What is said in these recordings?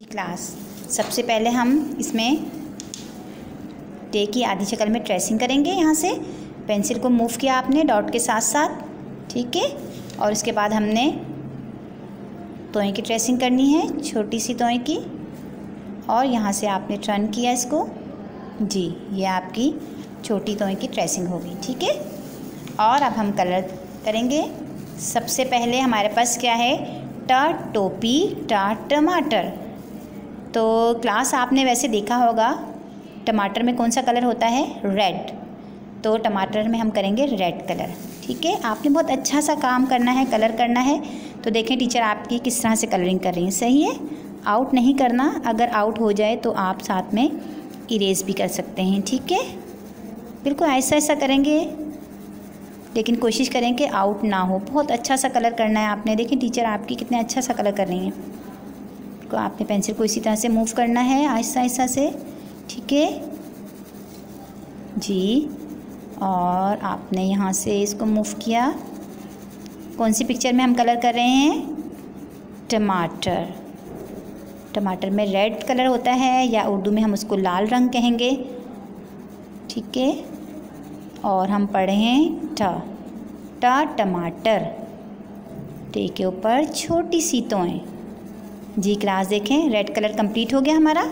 Class सबसे पहले हम इसमें टे की आधी शक्ल में ट्रेसिंग करेंगे यहाँ से। पेंसिल को मूव किया आपने डॉट के साथ साथ, ठीक है? और उसके बाद हमने तोए की ट्रेसिंग करनी है, छोटी सी तोए की। और यहाँ से आपने टर्न किया इसको। जी, ये आपकी छोटी तोए की ट्रेसिंग होगी, ठीक है? और अब हम कलर करेंगे। सबसे पहले हमारे पास क्या है? टा, टोपी, टा, टमाटर। तो क्लास आपने वैसे देखा होगा, टमाटर में कौन सा कलर होता है? रेड तो टमाटर में हम करेंगे रेड कलर ठीक है? आपने बहुत अच्छा सा काम करना है कलर करना है तो देखें टीचर आपकी किस तरह से कलरिंग कर रही हैं। सही है? आउट नहीं करना, अगर आउट हो जाए तो आप साथ में इरेज भी कर सकते हैं। ठीक है? बिल्कुल ऐसा ऐसा करेंगे, लेकिन कोशिश करें कि आउट ना हो। बहुत अच्छा सा कलर करना है आपने। देखें टीचर आपकी कितने अच्छा सा कलर कर रही हैं। को आपने पेंसिल को इसी तरह से मूव करना है, आहिस्ता आहिस्ता से, ठीक है? जी, और आपने यहाँ से इसको मूव किया। कौन सी पिक्चर में हम कलर कर रहे हैं? टमाटर। टमाटर में रेड कलर होता है या उर्दू में हम उसको लाल रंग कहेंगे, ठीक है? और हम पढ़े हैं ट। टा, टमाटर। टे के ऊपर छोटी सी तोएँ। जी क्लास देखें। रेड कलर कंप्लीट हो गया हमारा।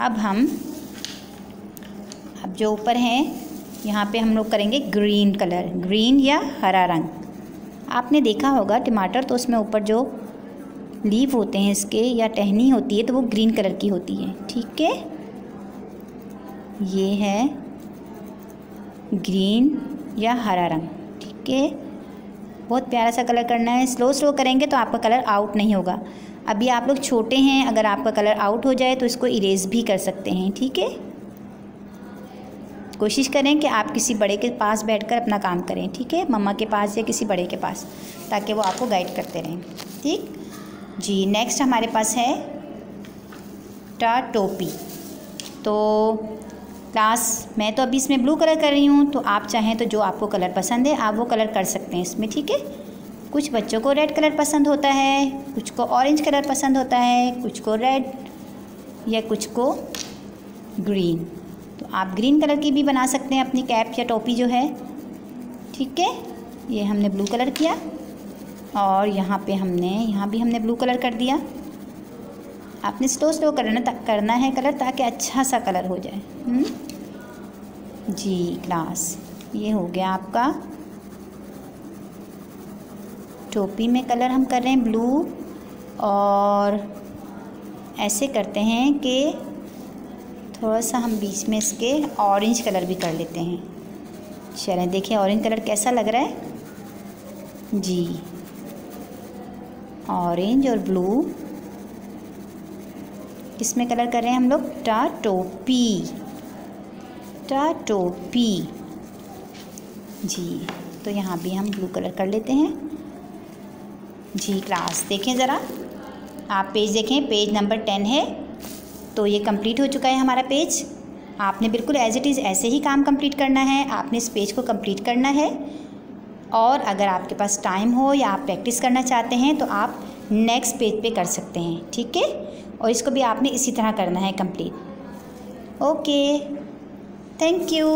अब हम, अब जो ऊपर हैं, यहाँ पे हम लोग करेंगे ग्रीन कलर ग्रीन या हरा रंग। आपने देखा होगा टमाटर तो उसमें ऊपर जो लीव होते हैं इसके, या टहनी होती है तो वो ग्रीन कलर की होती है। ठीक है? ये है ग्रीन या हरा रंग। ठीक है? बहुत प्यारा सा कलर करना है। स्लो स्लो करेंगे तो आपका कलर आउट नहीं होगा। अभी आप लोग छोटे हैं, अगर आपका कलर आउट हो जाए तो इसको इरेज भी कर सकते हैं, ठीक है? कोशिश करें कि आप किसी बड़े के पास बैठकर अपना काम करें, ठीक है? मम्मा के पास या किसी बड़े के पास, ताकि वो आपको गाइड करते रहें, ठीक? जी नेक्स्ट हमारे पास है टा टोपी। तो क्लास, मैं तो अभी इसमें ब्लू कलर कर रही हूँ तो आप चाहें तो जो आपको कलर पसंद है, आप वो कलर कर सकते हैं इसमें, ठीक है? कुछ बच्चों को रेड कलर पसंद होता है, कुछ को ऑरेंज कलर पसंद होता है, कुछ को रेड या कुछ को ग्रीन तो आप ग्रीन कलर की भी बना सकते हैं अपनी कैप या टोपी जो है, ठीक है? ये हमने ब्लू कलर किया और यहाँ पे हमने, यहाँ भी हमने ब्लू कलर कर दिया। आपने स्लो स्लो करना करना है कलर ताकि अच्छा सा कलर हो जाए। हुँ? हम्म? जी क्लास ये हो गया आपका। टोपी में कलर हम कर रहे हैं ब्लू और ऐसे करते हैं कि थोड़ा सा हम बीच में इसके ऑरेंज कलर भी कर लेते हैं। चलें, देखिए ऑरेंज कलर कैसा लग रहा है? जी। ऑरेंज और ब्लू। किसमें कलर कर रहे हैं हम लोग? टा टोपी टा टोपी जी तो यहाँ भी हम ब्लू कलर कर लेते हैं। जी क्लास देखें ज़रा। आप पेज देखें पेज नंबर टेन है। तो ये कंप्लीट हो चुका है हमारा पेज आपने बिल्कुल एज इट इज़ ऐसे ही काम कंप्लीट करना है। आपने इस पेज को कंप्लीट करना है। और अगर आपके पास टाइम हो या आप प्रैक्टिस करना चाहते हैं तो आप नेक्स्ट पेज पे कर सकते हैं, ठीक है? और इसको भी आपने इसी तरह करना है कंप्लीट ओके थैंक यू